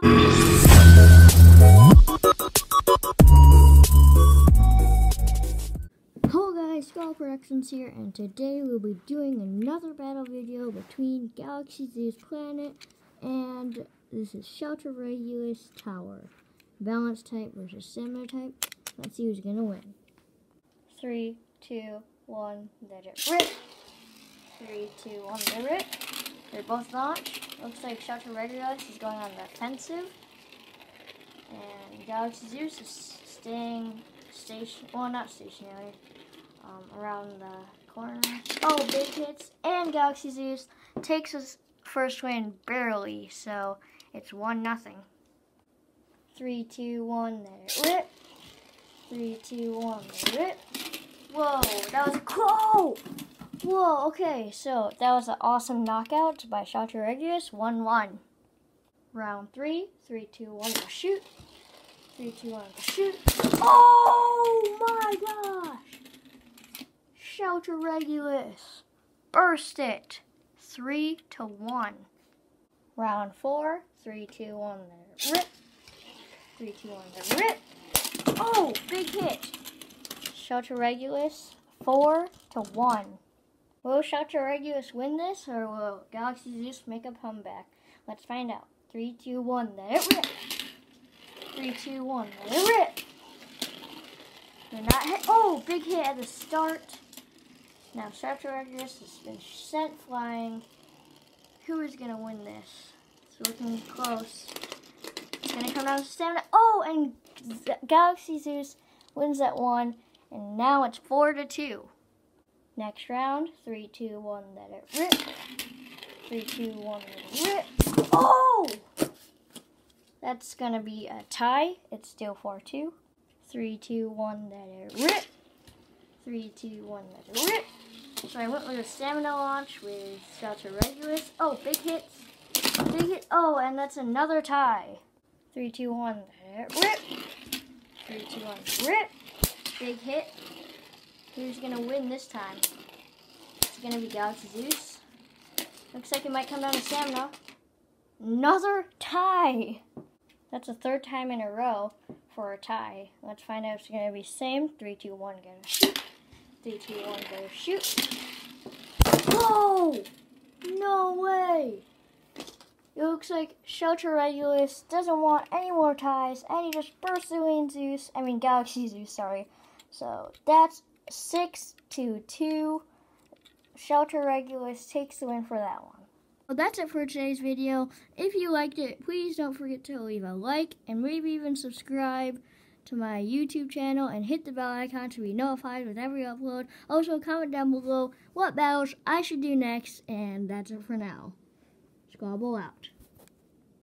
Hello guys, Squabble Productions here, and today we'll be doing another battle video between Galaxy Zeus Planet and this is Shelter Regulus Tower. Balance type versus Stamina type. Let's see who's gonna win. Three, two, one, let it rip. Three, two, one, let it rip. They're both launched. Looks like Shelter Regulus is going on the offensive. And Galaxy Zeus is staying station well not stationary. Um, around the corner. Oh, big hits and Galaxy Zeus takes his first win barely, so it's one nothing. Three, two, one, there rip. Three, two, one, rip. Whoa, that was a whoa! Okay, so that was an awesome knockout by Shelter Regulus, 1 1. Round three, three, two, one, go shoot. Three, two, one, go shoot. Oh my gosh! Shelter Regulus. Burst it. Three to one. Round four, three, two, one, there. Rip. Three, two, one, there. Rip. Oh, big hit. Regulus, four to one. Will Shelter Regulus win this, or will Galaxy Zeus make a comeback? Let's find out. Three, two, one, let it rip. Three, two, one, let it rip. They're not hit. Oh, big hit at the start. Now Shelter Regulus has been sent flying. Who is gonna win this? It's looking close. It's gonna come down to stamina. Oh, and Z Galaxy Zeus wins that one, and now it's four to two. Next round, three, two, one, let it rip. Three, two, one, let it rip. Oh! That's gonna be a tie. It's still 4 2. Three, two, one, let it rip. Three, two, one, let it rip. So I went with a stamina launch with Shelter Regulus. Oh, big hits. Big hit. Oh, and that's another tie. Three, two, one, let it rip. Three, two, one, rip. Big hit. Who's gonna win this time? It's gonna be Galaxy Zeus. Looks like it might come down to stamina. Another tie. That's the third time in a row for a tie. Let's find out if it's gonna be same. Three, two, one, go shoot. Three, two, one, go shoot. Whoa! No way! It looks like Shelter Regulus doesn't want any more ties, and he just bursts away Zeus. I mean Galaxy Zeus, sorry. So that's six to two. Shelter Regulus takes the win for that one. Well, that's it for today's video. If you liked it, please don't forget to leave a like and maybe even subscribe to my YouTube channel and hit the bell icon to be notified with every upload. Also, comment down below what battles I should do next, and that's it for now. Squabble out.